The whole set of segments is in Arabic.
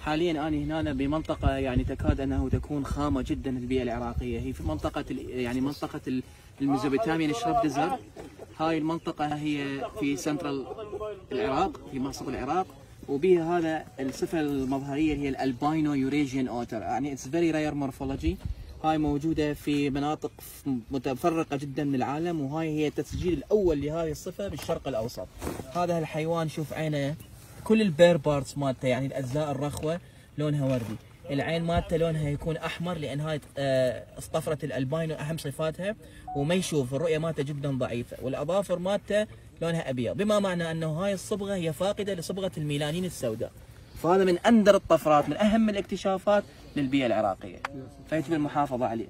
حاليا أنا هنا بمنطقة يعني تكاد أنه تكون خامة جدا البيئة العراقية. هي في منطقة يعني منطقة ال- ال Mesopotamian shrub desert هاي المنطقة هي في سنترال العراق في وسط العراق وبها هذا الصفة المظهرية هي ال albino Eurasian otter. يعني it's very rare morphology هاي موجودة في مناطق متفرقة جدا من العالم وهاي هي التسجيل الأول لهذه الصفة بالشرق الأوسط. هذا الحيوان شوف عينه كل ال bare parts مالته يعني الأجزاء الرخوة لونها وردي. العين مالته لونها يكون أحمر لأن هاي آه، اصطفرة الألباينو أهم صفاتها وما يشوف الرؤية مالته جدا ضعيفة. والأظافر مالته لونها أبيض بما معنى أنه هاي الصبغة هي فاقدة لصبغة الميلانين السوداء. فهذا من أندر الطفرات من أهم الاكتشافات للبيئة العراقية. فيجب المحافظة عليه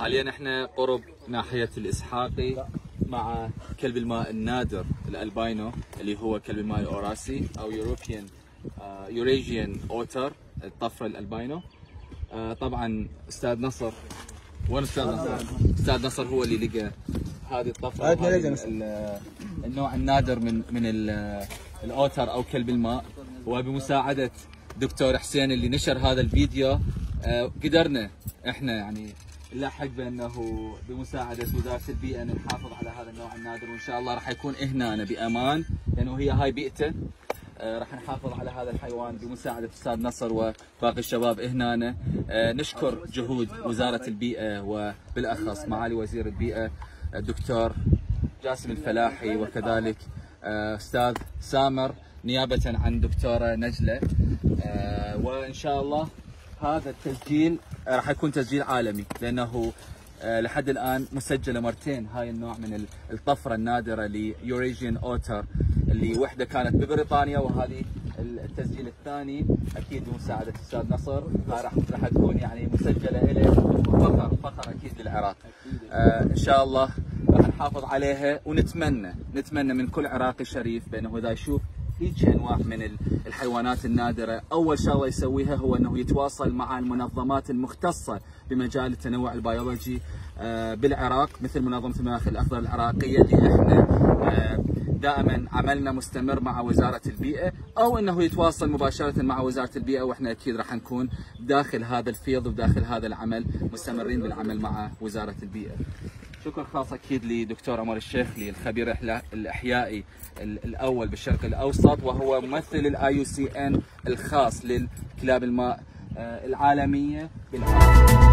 حاليا إحنا قرب ناحية الإسحاقي مع كلب الماء النادر الألباينو اللي هو كلب الماء الأوراسي أو يوروبيان يوريجيان أوتر الطفرة الألباينو. آه، طبعا أستاذ نصر وين أستاذ نصر؟ أستاذ نصر هو اللي لقى هذه الطفرة وهذه ال- ال- النوع النادر من من ال- الأوتر أو كلب الماء. وبمساعدة دكتور حسين اللي نشر هذا الفيديو آه، قدرنا إحنا يعني نلحق بأنه بمساعدة وزارة البيئة نحافظ على هذا النوع النادر وإن شاء الله راح يكون هنا بأمان لأنه هي هاي بيئته. آه، راح نحافظ على هذا الحيوان بمساعدة أستاذ نصر وباقي الشباب هنا آه، نشكر جهود وزارة البيئة وبالأخص معالي وزير البيئة الدكتور جاسم الفلاحي وكذلك آه، أستاذ سامر نيابة عن دكتورة نجلة. آه، وإن شاء الله هذا التسجيل آه، راح يكون تسجيل عالمي لأنه لحد الآن مسجلة مرتين هاي النوع من ال- الطفرة النادرة ليوريجيان اوتر اللي وحدة كانت ببريطانيا وهذه التسجيل الثاني أكيد بمساعده أستاذ نصر راح راح تكون يعني مسجلة إليه فخر فخر أكيد للعراق. إن شاء الله راح نحافظ عليها ونتمنى نتمنى من كل عراقي شريف بأنه إذا يشوف هيك انواع من ال- الحيوانات النادرة، أول شغله يسويها هو أنه يتواصل مع المنظمات المختصة بمجال التنوع البيولوجي آه، بالعراق مثل منظمة المناخ الأخضر العراقية اللي إحنا آه، دائما عملنا مستمر مع وزارة البيئة أو أنه يتواصل مباشرة مع وزارة البيئة وإحنا أكيد راح نكون داخل هذا الفيض وداخل هذا العمل مستمرين بالعمل مع وزارة البيئة. شكر خاص أكيد لدكتور عمر الشيخلي الخبير الأحيائي ال- الأول بالشرق الأوسط وهو ممثل ال IUCN الخاص للكلاب الماء آه، العالمية بالعالم.